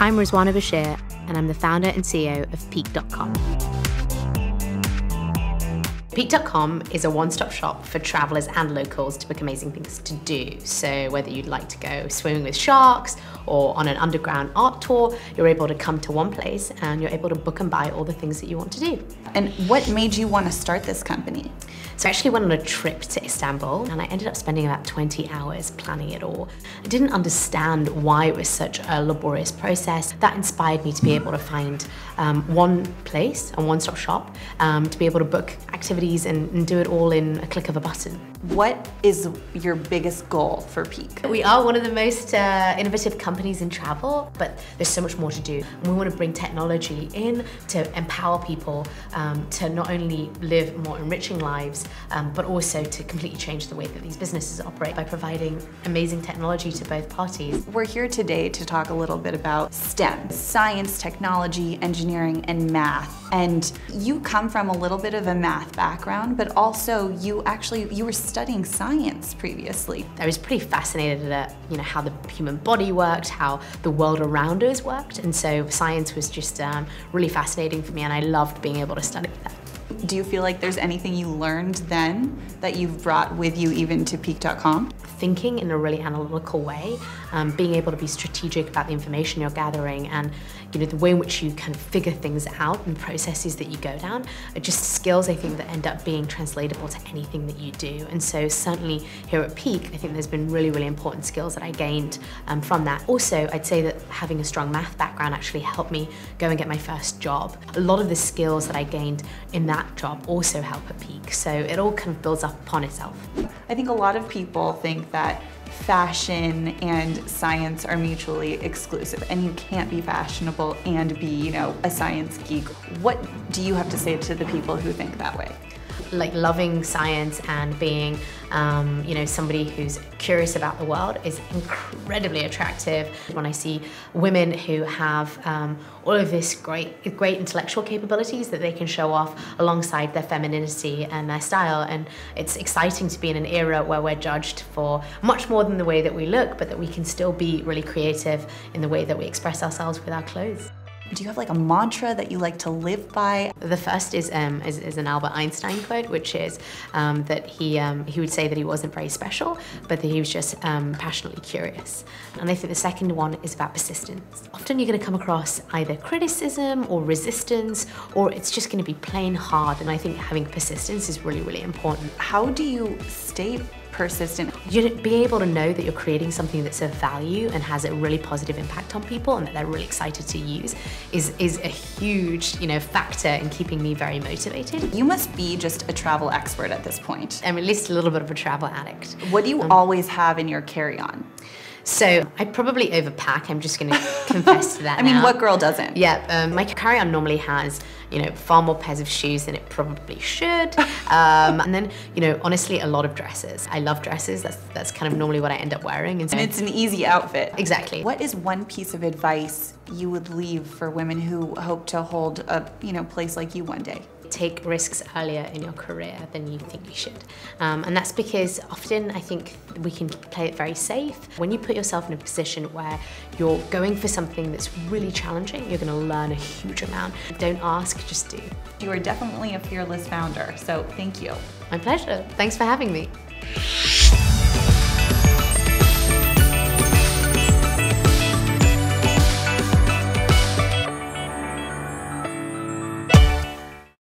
I'm Ruzwana Bashir, and I'm the founder and CEO of Peek.com. Peek.com is a one-stop shop for travelers and locals to book amazing things to do. So whether you'd like to go swimming with sharks or on an underground art tour, you're able to come to one place and you're able to book and buy all the things that you want to do. And what made you want to start this company? So I actually went on a trip to Istanbul and I ended up spending about 20 hours planning it all. I didn't understand why it was such a laborious process. That inspired me to be able to find um, one place, a one-stop shop, um, to be able to book activities and, and do it all in a click of a button. What is your biggest goal for Peek? We are one of the most uh, innovative companies in travel, but there's so much more to do. And we want to bring technology in to empower people um, to not only live more enriching lives, um, but also to completely change the way that these businesses operate by providing amazing technology to both parties. We're here today to talk a little bit about STEM, science, technology, engineering, and math. And you come from a little bit of a math background, but also you actually, you were studying science previously. I was pretty fascinated at you know how the human body worked, how the world around us worked, and so science was just um, really fascinating for me, and I loved being able to study that. Do you feel like there's anything you learned then that you've brought with you even to Peek.com? Thinking in a really analytical way, um, being able to be strategic about the information you're gathering and you know the way in which you can figure things out and processes that you go down are just skills I think that end up being translatable to anything that you do. And so certainly here at Peek, I think there's been really, really important skills that I gained um, from that. Also, I'd say that having a strong math background actually helped me go and get my first job. A lot of the skills that I gained in that job also help at Peek. So it all kind of builds up upon itself. I think a lot of people think that fashion and science are mutually exclusive and you can't be fashionable and be, you know, a science geek. What do you have to say to the people who think that way? Like loving science and being um, you know somebody who's curious about the world is incredibly attractive when I see women who have um, all of this great great intellectual capabilities that they can show off alongside their femininity and their style and it's exciting to be in an era where we're judged for much more than the way that we look but that we can still be really creative in the way that we express ourselves with our clothes. Do you have like a mantra that you like to live by? The first is, um, is, is, an Albert Einstein quote, which is um, that he, um, he would say that he wasn't very special, but that he was just um, passionately curious. And I think the second one is about persistence. Often you're going to come across either criticism or resistance, or it's just going to be plain hard. And I think having persistence is really, really important. How do you stay persistent. You be able to know that you're creating something that's of value and has a really positive impact on people and that they're really excited to use is, is a huge you know, factor in keeping me very motivated. You must be just a travel expert at this point. I'm at least a little bit of a travel addict. What do you um, always have in your carry-on? So I probably overpack. I'm just going to confess to that. I mean, now. what girl doesn't? Yeah, um, my carry-on normally has you know far more pairs of shoes than it probably should, um, and then you know honestly a lot of dresses. I love dresses. That's that's kind of normally what I end up wearing. And, so, and it's an easy outfit. Exactly. What is one piece of advice you would leave for women who hope to hold a you know place like you one day? Take risks earlier in your career than you think you should. Um, and that's because often I think we can play it very safe. When you put yourself in a position where you're going for something that's really challenging, you're going to learn a huge amount. Don't ask, just do. You are definitely a fearless founder, so thank you. My pleasure. Thanks for having me.